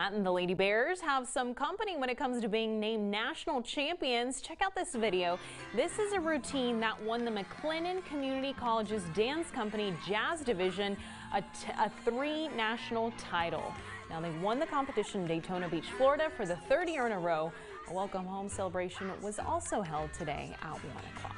And the Lady Bears have some company when it comes to being named national champions. Check out this video. This is a routine that won the McLennan Community College's dance company jazz division a, three national title. Now they won the competition in Daytona Beach, Florida for the third year in a row. A welcome home celebration was also held today at 1 o'clock.